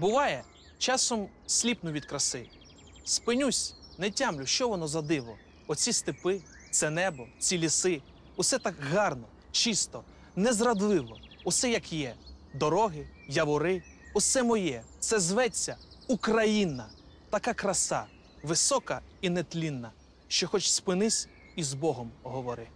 Буває, часом сліпну від краси. Спинюсь, не тямлю, що воно за диво. Оці степи, це небо, ці ліси. Усе так гарно, чисто, незрадливо, усе як є. Дороги, явори, усе моє. Це зветься Україна. Така краса, висока і нетлінна, що хоч спинись і з Богом говори.